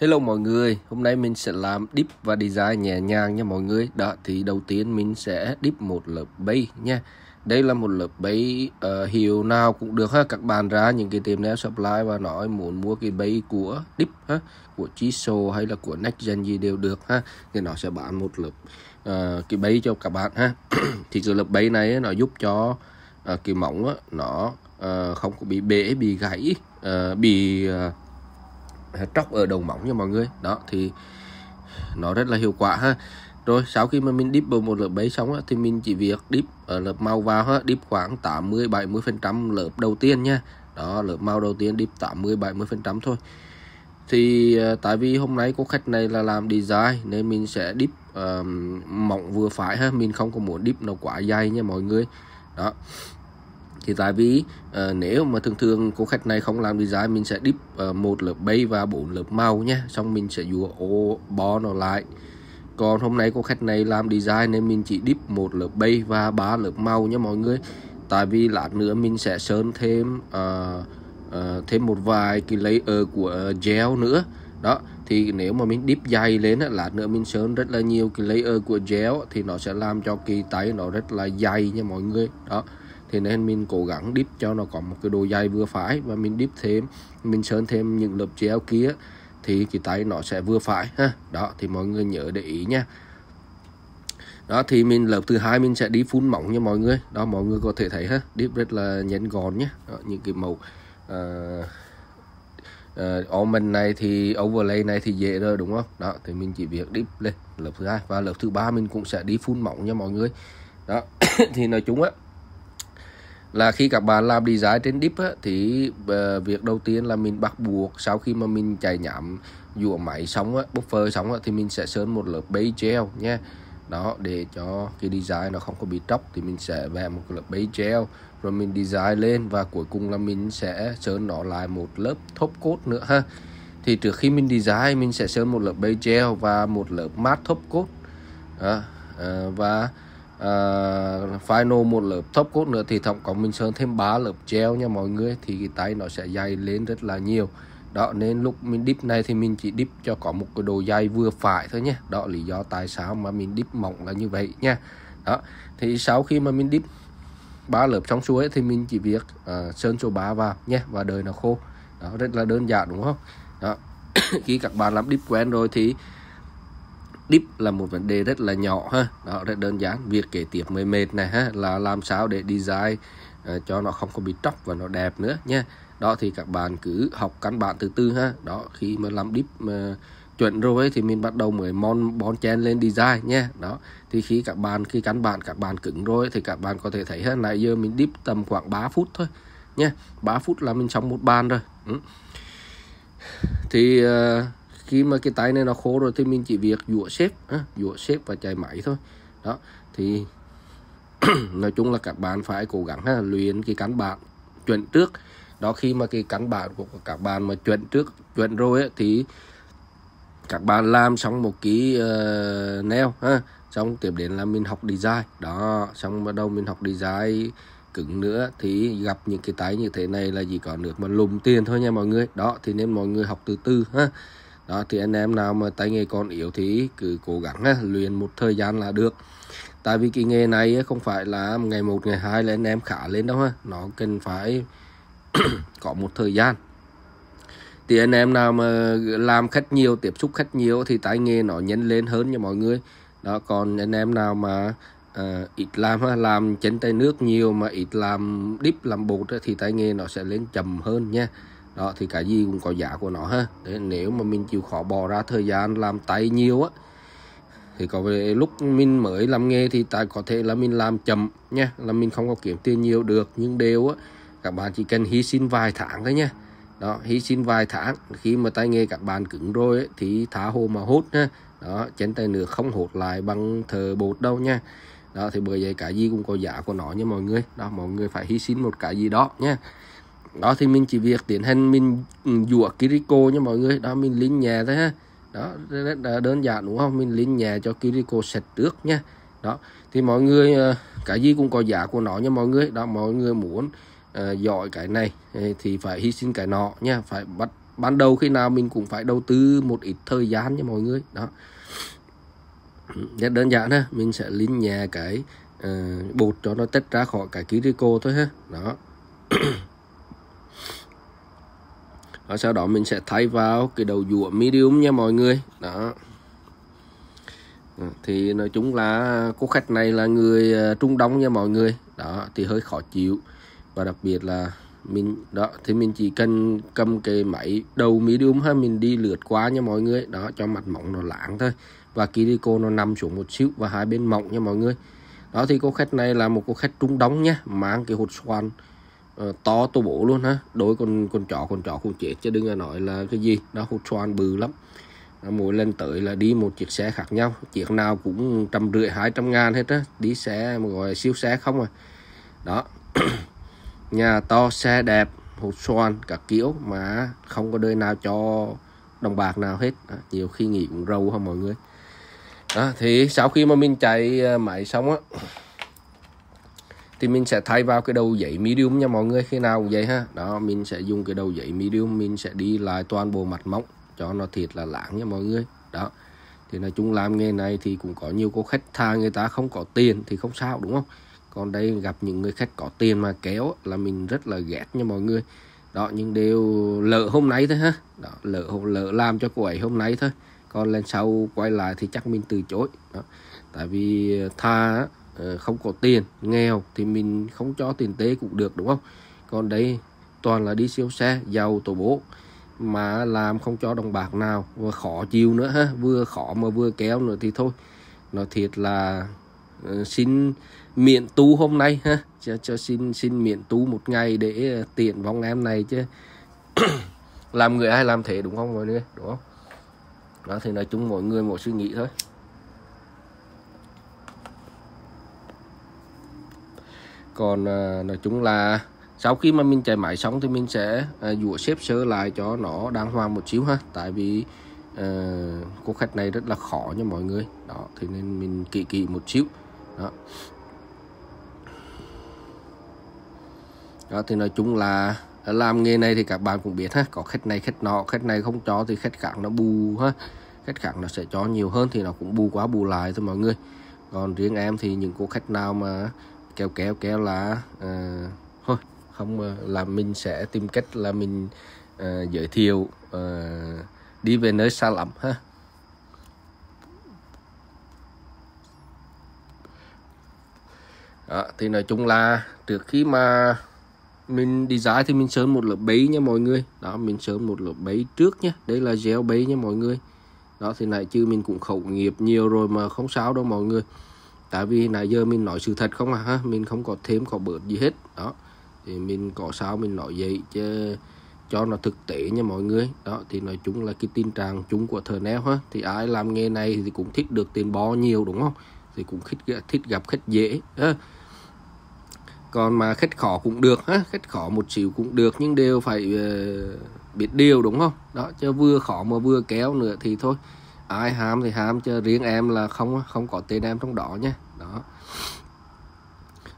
Hello mọi người, hôm nay mình sẽ làm dip và design nhẹ nhàng nha mọi người. Đó, thì đầu tiên mình sẽ dip một lớp base nha. Đây là một lớp base uh, ờ, hiệu nào cũng được ha. Các bạn ra những cái tiệm nail supply và nói muốn mua cái base của dip ha Của Chiso hay là của Next Gen gì đều được ha. Thì nó sẽ bán một lớp uh, cái base cho các bạn ha. Thì cái lớp base này nó giúp cho uh, cái mỏng á, nó uh, không có bị bể, bị gãy, uh, bị... Uh, tróc ở đầu móng nha mọi người. Đó thì nó rất là hiệu quả ha. Rồi sau khi mà mình dip vào một lớp bấy xong á, thì mình chỉ việc dip ở lớp màu vào ha. Dip khoảng 80 70 phần trăm lớp đầu tiên nha. Đó lớp màu đầu tiên dip 80 70 phần trăm thôi. Thì ờ, tại vì hôm nay có khách này là làm design nên mình sẽ dip uh, mỏng vừa phải ha. Mình không có muốn dip nó quá dày nha mọi người. Đó thì tại vì uh, nếu mà thường thường cô khách này không làm design mình sẽ dip uh, ờ, một lớp base và bốn lớp màu nhé. Xong mình sẽ dùa ô bó nó lại. Còn hôm nay cô khách này làm design nên mình chỉ dip một lớp base và ba lớp màu nhé mọi người. Tại vì lát nữa mình sẽ sơn thêm uh, uh, thêm một vài cái layer của gel nữa. Đó thì nếu mà mình dip dày lên lát nữa mình sơn rất là nhiều cái layer của gel thì nó sẽ làm cho cái tay nó rất là dày nha mọi người. Đó thì nên mình cố gắng đíp cho nó có một cái độ dày vừa phải và mình đíp thêm mình sơn thêm những lớp gel kia thì cái tay nó sẽ vừa phải ha. Đó thì mọi người nhớ để ý nha. Đó thì mình lớp thứ hai mình sẽ đi phun mỏng nha mọi người. Đó mọi người có thể thấy ha đíp rất là nhấn gọn nhé đó, những cái màu uh, ờ, uh, ờ, almond này thì overlay này thì dễ rồi đúng không? Đó thì mình chỉ việc dip lên lớp thứ hai. Và lớp thứ ba mình cũng sẽ đi phun mỏng nha mọi người. Đó thì nói chung á là khi các bạn làm design trên dip á, thì uh, việc đầu tiên là mình bắt buộc sau khi mà mình chạy nhảm dũa máy xong á, buffer xong á, thì mình sẽ sơn một lớp base gel nha. Đó để cho cái design nó không có bị tróc thì mình sẽ vẽ một lớp base gel rồi mình design lên và cuối cùng là mình sẽ sơn nó lại một lớp top coat nữa ha. Thì trước khi mình design mình sẽ sơn một lớp base gel và một lớp matte top coat. Đó, uh, và Ờ, uh, final một lớp top coat nữa thì tổng cộng mình sơn thêm 3 lớp gel nha mọi người thì cái tay nó sẽ dày lên rất là nhiều. Đó nên lúc mình dip này thì mình chỉ dip cho có một cái độ dày vừa phải thôi nhé. Đó lý do tại sao mà mình dip mỏng là như vậy nha. Đó thì sau khi mà mình dip ba lớp trong suối thì mình chỉ việc uh, sơn số 3 vào nhé và đời nó khô. Đó rất là đơn giản đúng không? Đó khi các bạn làm dip quen rồi thì dip là một vấn đề rất là nhỏ ha. Đó rất đơn giản việc kế tiếp mới mệt này ha là làm sao để design uh, cho nó không có bị tróc và nó đẹp nữa nha. Đó thì các bạn cứ học căn bản từ từ ha. Đó khi mà làm dip mà chuẩn rồi ấy, thì mình bắt đầu mới mon bon chen lên design nha. Đó thì khi các bạn khi căn bản các bạn cứng rồi thì các bạn có thể thấy ha nãy giờ mình dip tầm khoảng 3 phút thôi nha. 3 phút là mình xong một bàn rồi. Ừ. thì uh, khi mà cái tay này nó khô rồi thì mình chỉ việc dũa xếp dũa xếp và chạy máy thôi. Đó thì nói chung là các bạn phải cố gắng ha, luyện cái cán bản chuẩn trước. Đó khi mà cái cán bản của các bạn mà chuẩn trước chuẩn rồi ấy, thì các bạn làm xong một cái uh, nail ha xong tiếp đến là mình học design. Đó xong bắt đầu mình học design cứng nữa thì gặp những cái tay như thế này là chỉ có nước mà lùm tiền thôi nha mọi người. Đó thì nên mọi người học từ từ ha đó thì anh em nào mà tay nghề còn yếu thì cứ cố gắng ha, luyện một thời gian là được. Tại vì cái nghề này không phải là ngày một ngày hai là anh em khả lên đâu ha nó cần phải có một thời gian. Thì anh em nào mà làm khách nhiều tiếp xúc khách nhiều thì tay nghề nó nhân lên hơn nha mọi người. Đó còn anh em nào mà uh, ít làm ha làm chân tay nước nhiều mà ít làm đíp làm bột thì tay nghề nó sẽ lên chậm hơn nha đó thì cái gì cũng có giá của nó ha. Đấy, nếu mà mình chịu khó bỏ ra thời gian làm tay nhiều á thì có về lúc mình mới làm nghề thì tại có thể là mình làm chậm nha là mình không có kiếm tiền nhiều được. Nhưng đều á các bạn chỉ cần hy sinh vài tháng thôi nha. Đó hy sinh vài tháng khi mà tay nghề các bạn cứng rồi ấy, thì thả hồ mà hút ha. Đó chén tay nước không hút lại bằng thờ bột đâu nha. Đó thì bởi vậy cái gì cũng có giá của nó nha mọi người. Đó mọi người phải hy sinh một cái gì đó nha đó thì mình chỉ việc tiến hành mình ừ, dùa Kiriko nha mọi người. Đó mình lên nhà thôi ha. Đó rất là đơn giản đúng không? Mình lên nhà cho Kiriko sạch trước nha. Đó thì mọi người ờ, cái gì cũng có giá của nó nha mọi người. Đó mọi người muốn uh, giỏi cái này thì phải hy sinh cái nọ nha. Phải bắt ban đầu khi nào mình cũng phải đầu tư một ít thời gian nha mọi người. Đó. Rất đơn giản ha. Mình sẽ lên nhà cái uh, bột cho nó tách ra khỏi cái Kiriko thôi ha. Đó. và sau đó mình sẽ thay vào cái đầu dũa medium nha mọi người. Đó. Ừ, thì nói chung là cô khách này là người ờ, Trung Đông nha mọi người. Đó, thì hơi khó chịu. Và đặc biệt là mình, đó, thì mình chỉ cần cầm cái máy đầu medium ha, mình đi lượt qua nha mọi người. Đó, cho mặt mỏng nó lãng thôi. Và Kiriko nó nằm xuống một xíu và hai bên mỏng nha mọi người. Đó, thì cô khách này là một cô khách Trung Đông nhé mang cái hột xoan uh, to to bổ luôn ha. Đối con con chó con chó cũng chết chứ đừng là nói là cái gì. Nó hột xoan bự lắm. Mỗi lần tới là đi một chiếc xe khác nhau. Chiếc nào cũng trăm rưỡi hai trăm ngàn hết á. Đi xe mà gọi siêu xe không à. Đó. Nhà to xe đẹp hột xoan các kiểu mà không có đời nào cho đồng bạc nào hết. Đó. nhiều khi nghỉ cũng râu ha mọi người. Đó, thì sau khi mà mình chạy ờ, máy xong á thì mình sẽ thay vào cái đầu giấy medium nha mọi người, khi nào cũng vậy ha. Đó, mình sẽ dùng cái đầu giấy medium, mình sẽ đi lại toàn bộ mặt móng cho nó thiệt là lãng nha mọi người. Đó. Thì nói chung làm nghề này thì cũng có nhiều cô khách tha người ta không có tiền thì không sao, đúng không? Còn đây gặp những người khách có tiền mà kéo là mình rất là ghét nha mọi người. Đó, nhưng đều lỡ hôm nay thôi ha. Đó, lỡ lỡ làm cho cô ấy hôm nay thôi. Còn lần sau quay lại thì chắc mình từ chối. Đó. Tại vì tha Ờ, không có tiền nghèo thì mình không cho tiền tế cũng được đúng không? Còn đây toàn là đi siêu xe giàu tổ bố mà làm không cho đồng bạc nào và khó chịu nữa ha vừa khó mà vừa kéo nữa thì thôi. Nó thiệt là uh, xin miễn tu hôm nay ha cho, cho xin xin miễn tu một ngày để ờ, tiện vong em này chứ. Làm người ai làm thế đúng không mọi người? Đúng không? Đó thì nói chung mọi người một suy nghĩ thôi. Còn à, nói chung là sau khi mà mình chạy máy xong thì mình sẽ à, dũa xếp sơ lại cho nó đàng hoàng một xíu ha. Tại vì ờ, à, cô khách này rất là khó nha mọi người. Đó thì nên mình kỹ kỹ một xíu. Đó. Đó thì nói chung là làm nghề này thì các bạn cũng biết ha có khách này khách nọ khách này không cho thì khách khác nó bù ha. Khách khác nó sẽ cho nhiều hơn thì nó cũng bù quá bù lại thôi mọi người. Còn riêng em thì những cô khách nào mà kéo kéo kéo là uh, thôi không uh, là mình sẽ tìm cách là mình uh, giới thiệu uh, đi về nơi xa lắm ha. Đó, thì nói chung là trước khi mà mình đi giá thì mình sơn một lớp bấy nha mọi người. Đó mình sơn một lớp bấy trước nhé đây là gel bấy nha mọi người. Đó thì lại chứ mình cũng khẩu nghiệp nhiều rồi mà không sao đâu mọi người tại vì nãy giờ mình nói sự thật không à ha? Mình không có thêm có bớt gì hết. Đó. Thì mình có sao mình nói vậy chứ cho nó thực tế nha mọi người. Đó thì nói chung là cái tin trạng chung của thời neo ha? Thì ai làm nghề này thì cũng thích được tiền bo nhiều đúng không? Thì cũng thích thích gặp khách dễ ha. còn mà khách khó cũng được ha? Khách khó một xíu cũng được nhưng đều phải uh, biết điều đúng không? Đó cho vừa khó mà vừa kéo nữa thì thôi ai ham thì ham chứ riêng em là không không có tên em trong đó nhé. Đó.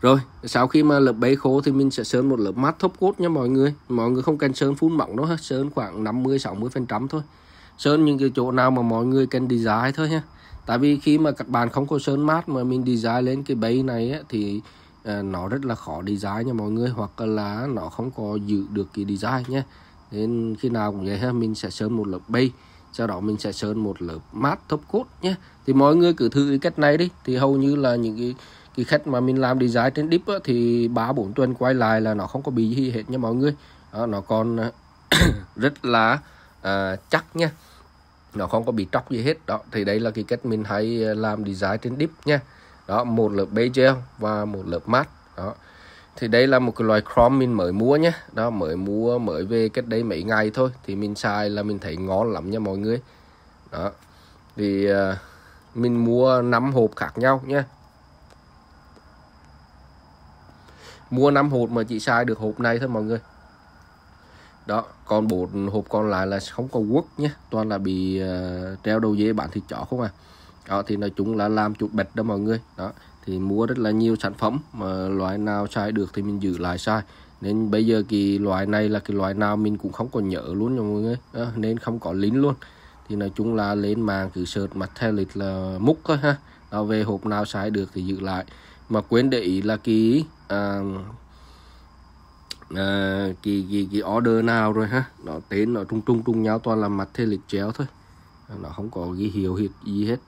Rồi sau khi mà lớp bấy khô thì mình sẽ sơn một lớp mát thấp cốt nha mọi người. Mọi người không cần sơn phun mỏng đâu hết sơn khoảng 50 60 phần trăm thôi. Sơn những cái chỗ nào mà mọi người cần design thôi ha tại vì khi mà các bạn không có sơn mát mà mình design lên cái bấy này ấy, thì ờ, nó rất là khó design nha mọi người hoặc là nó không có giữ được cái design nhé. Nên khi nào cũng vậy ha mình sẽ sơn một lớp bay sau đó mình sẽ sơn một lớp mát top coat nhé. Thì mọi người cứ thử cái cách này đi. Thì hầu như là những cái cái khách mà mình làm design trên dip á, thì ba bốn tuần quay lại là nó không có bị gì hết nha mọi người. Đó, nó còn à, rất là uh, chắc nha. Nó không có bị tróc gì hết. Đó thì đây là cái cách mình hay à, làm design trên dip nha. Đó một lớp base gel và một lớp mát. Đó thì đây là một cái loại chrome mình mới mua nhé. Đó mới mua mới về cách đây mấy ngày thôi. Thì mình xài là mình thấy ngon lắm nha mọi người. Đó. Thì uh, mình mua 5 hộp khác nhau nhé. Mua 5 hộp mà chỉ xài được hộp này thôi mọi người. Đó còn bốn hộp còn lại là không có quốc nhé. Toàn là bị uh, treo đầu dê bán thịt chó không à. Đó thì nói chung là làm chuột bịch đó mọi người. Đó thì mua rất là nhiều sản phẩm mà loại nào sai được thì mình giữ lại sai nên bây giờ cái loại này là cái loại nào mình cũng không còn nhớ luôn nha mọi người. À, nên không có lính luôn. Thì nói chung là lên mạng cứ search lịch là múc thôi ha. Đó về hộp nào sai được thì giữ lại. Mà quên để ý là cái à, à, cái, cái, cái order nào rồi ha. Nó tên nó trung trung trung nhau toàn là mặt thạch lịch chéo thôi. Nó không có ghi hiệu gì hết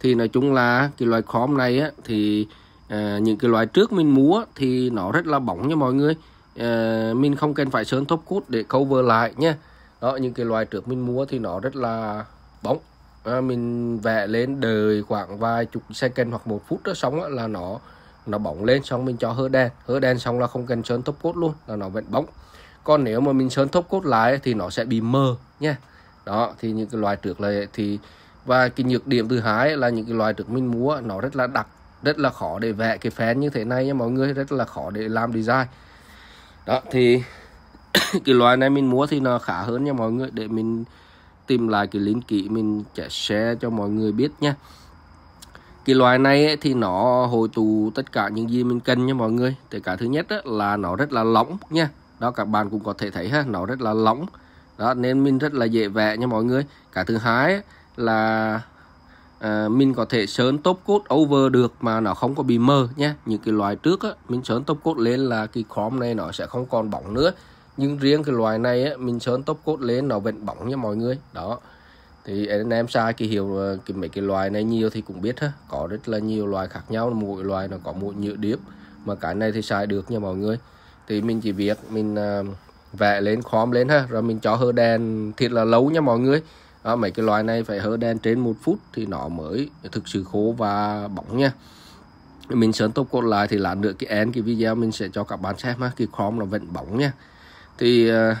thì nói chung là cái loại khóm này á thì à, những cái loại trước mình múa thì nó rất là bóng nha mọi người. À, mình không cần phải sơn top coat để cover lại nhé đó những cái loại trước mình mua thì nó rất là bóng. À, mình vẽ lên đời khoảng vài chục second hoặc một phút đó xong là nó nó bóng lên xong mình cho hơ đen hơ đen xong là không cần sơn top coat luôn là nó vẫn bóng. Còn nếu mà mình sơn top coat lại thì nó sẽ bị mờ nha. Đó thì những cái loại trước là thì và cái nhược điểm thứ hai là những cái loài trước mình mua nó rất là đặc rất là khó để vẽ cái phén như thế này nha mọi người rất là khó để làm design. Đó thì cái loài này mình mua thì nó khá hơn nha mọi người để mình tìm lại cái link kỹ mình sẽ share cho mọi người biết nha. Cái loài này ấy, thì nó hội tụ tất cả những gì mình cần nha mọi người. Thì cả thứ nhất ấy, là nó rất là lỏng nha. Đó các bạn cũng có thể thấy ha nó rất là lỏng. Đó nên mình rất là dễ vẽ nha mọi người. Cả thứ hai ấy, là à, mình có thể sơn top coat over được mà nó không có bị mờ nhé. Những cái loại trước á, mình sơn top coat lên là cái chrome này nó sẽ không còn bóng nữa. Nhưng riêng cái loại này á, mình sơn top coat lên nó vẫn bóng nha mọi người. Đó. Thì anh em sai cái hiểu ờ, cái mấy cái loại này nhiều thì cũng biết ha. Có rất là nhiều loại khác nhau mỗi loại nó có một nhựa điệp mà cái này thì xài được nha mọi người. Thì mình chỉ việc mình uh, vẽ lên khóm lên ha rồi mình cho hơ đèn thiệt là lâu nha mọi người à, mấy cái loại này phải hơ đèn trên một phút thì nó mới thực sự khô và bóng nha. Mình sơn top cột lại thì lát nữa cái end cái video mình sẽ cho các bạn xem ha cái chrome là vẫn bóng nha. Thì uh,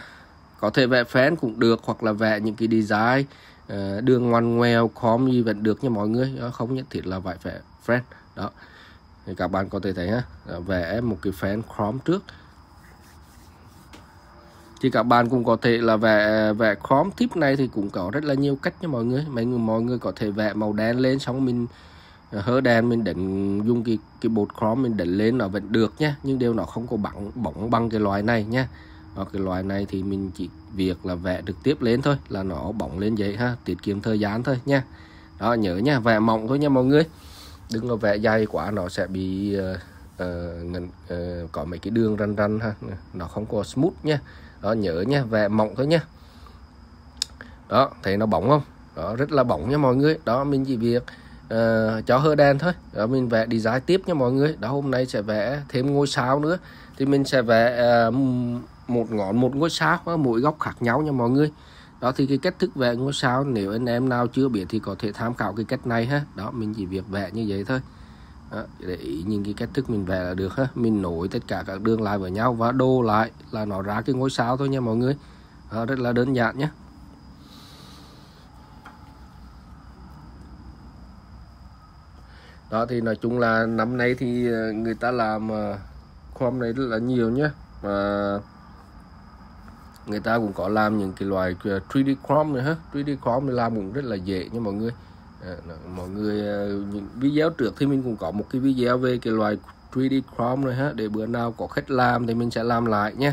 có thể vẽ fan cũng được hoặc là vẽ những cái design uh, đường ngoằn ngoèo chrome gì vẫn được nha mọi người. Đó, không nhất thiết là phải vẽ fan. Đó thì các bạn có thể thấy ha vẽ một cái fan chrome trước thì các bạn cũng có thể là vẽ vẽ chrome tip này thì cũng có rất là nhiều cách nha mọi người. Mấy người mọi người có thể vẽ màu đen lên xong mình ờ, hớ đen mình định dùng cái cái bột chrome mình định lên nó vẫn được nhé nhưng điều nó không có bằng bóng bằng cái loại này nhé ở cái loại này thì mình chỉ việc là vẽ trực tiếp lên thôi là nó bóng lên vậy ha tiết kiệm thời gian thôi nha. Đó nhớ nha vẽ mỏng thôi nha mọi người. Đừng có vẽ dày quá nó sẽ bị uh, uh, uh, có mấy cái đường răn răn ha nó không có smooth nha đó nhớ nha vẽ mỏng thôi nha. Đó thấy nó bóng không? Đó rất là bóng nha mọi người. Đó mình chỉ việc uh, cho hơ đen thôi. Đó mình vẽ design tiếp nha mọi người. Đó hôm nay sẽ vẽ thêm ngôi sao nữa. Thì mình sẽ vẽ uh, một ngọn một ngôi sao mỗi góc khác nhau nha mọi người. Đó thì cái cách thức vẽ ngôi sao nếu anh em nào chưa biết thì có thể tham khảo cái cách này ha. Đó mình chỉ việc vẽ như vậy thôi đó, để ý những cái cách thức mình vẽ là được ha. Mình nối tất cả các đường lại với nhau và đô lại là nó ra cái ngôi sao thôi nha mọi người. Đó, rất là đơn giản nhé đó thì nói chung là năm nay thì ờ, người ta làm ờ, khom này rất là nhiều nhé mà người ta cũng có làm những cái loại ờ, 3D Chrome nữa ha. 3D Chrome làm cũng rất là dễ nha mọi người à, mọi người ờ, những video trước thì mình cũng có một cái video về cái loại 3D Chrome rồi ha. Để bữa nào có khách làm thì mình sẽ làm lại nhé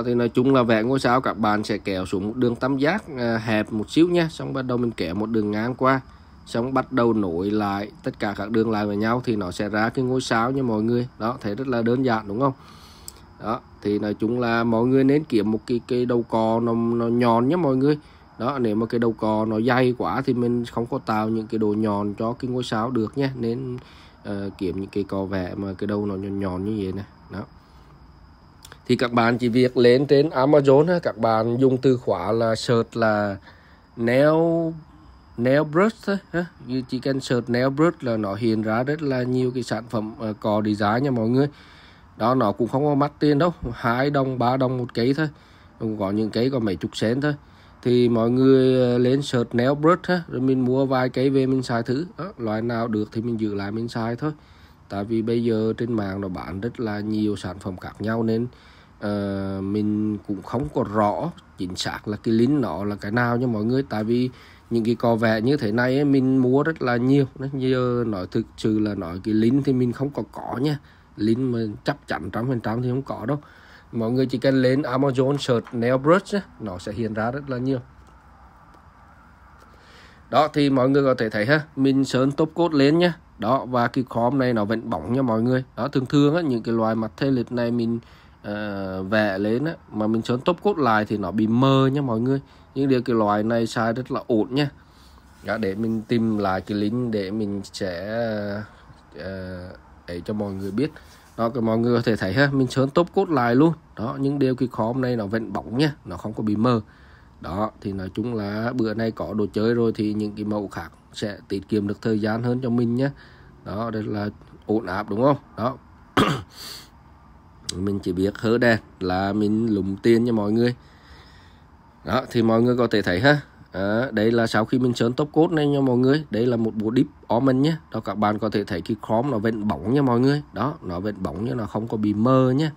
đó thì nói chung là vẽ ngôi sao các bạn sẽ kéo xuống một đường tam giác à, hẹp một xíu nha. Xong bắt đầu mình kéo một đường ngang qua. Xong bắt đầu nối lại tất cả các đường lại với nhau thì nó sẽ ra cái ngôi sao nha mọi người. Đó thấy rất là đơn giản đúng không? Đó thì nói chung là mọi người nên kiếm một cái cái đầu cò nó, nó nhọn nhé mọi người. Đó nếu mà cái đầu cò nó dày quá thì mình không có tạo những cái đồ nhọn cho cái ngôi sao được nhé nên uh, kiếm những cái cò vẽ mà cái đầu nó nhọn nhọn như vậy này thì các bạn chỉ việc lên trên Amazon ha. Các bạn dùng từ khóa là search là nail nail brush thôi ha. Như chỉ cần search nail brush là nó hiện ra rất là nhiều cái sản phẩm uh, có giá nha mọi người. Đó nó cũng không có mắc tiền đâu. Hai đồng ba đồng một cây thôi. Cũng có những cây có mấy chục sen thôi. Thì mọi người ờ, lên search nail brush ha rồi mình mua vài cây về mình xài thử. Đó, loại nào được thì mình giữ lại mình xài thôi. Tại vì bây giờ trên mạng nó bán rất là nhiều sản phẩm khác nhau nên uh, mình cũng không có rõ chính xác là cái link nó là cái nào nha mọi người. Tại vì những cái cò vẽ như thế này ấy, mình mua rất là nhiều giờ nói thực sự là nói cái link thì mình không có có nha. Link mà chắc chắn trăm phần trăm thì không có đâu. Mọi người chỉ cần lên Amazon search nail brush ấy, nó sẽ hiện ra rất là nhiều. Đó thì mọi người có thể thấy ha mình sơn top coat lên nhá đó và cái khóm này nó vẫn bóng nha mọi người. Đó thường thường á, những cái loài mặt thê lịch này mình Ờ, uh, vẽ lên á, mà mình sơn top cốt lại thì nó bị mờ nha mọi người. Nhưng điều cái loài này sai rất là ổn nha. Đó, để mình tìm lại cái link để mình sẽ ờ, uh, để cho mọi người biết. Đó cái mọi người có thể thấy ha mình sơn top cốt lại luôn. Đó những điều cái khóm này nó vẫn bóng nha nó không có bị mờ. Đó thì nói chung là bữa nay có đồ chơi rồi thì những cái mẫu khác sẽ tiết kiệm được thời gian hơn cho mình nhé đó đây là ổn áp đúng không? Đó. mình chỉ biết hớ đèn là mình lùng tiền cho mọi người. Đó thì mọi người có thể thấy ha. À, đây là sau khi mình sơn top cốt này nha mọi người. Đây là một bộ dip almond nhé. Đó các bạn có thể thấy cái chrome nó vẫn bóng nha mọi người. Đó nó vẫn bóng nhưng nó không có bị mơ nhé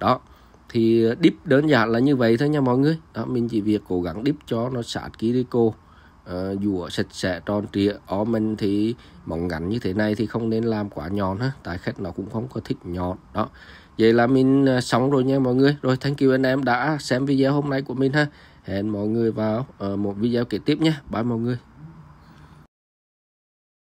đó thì dip đơn giản là như vậy thôi nha mọi người. Đó mình chỉ việc cố gắng dip cho nó sát Kiriko uh, ờ, dùa sạch sẽ tròn trịa almond thì mỏng ngắn như thế này thì không nên làm quá nhọn ha. Tại khách nó cũng không có thích nhọn. Đó vậy là mình à, xong rồi nha mọi người. Rồi thank you anh em đã xem video hôm nay của mình ha. Hẹn mọi người vào uh, một video kế tiếp nhé bye mọi người.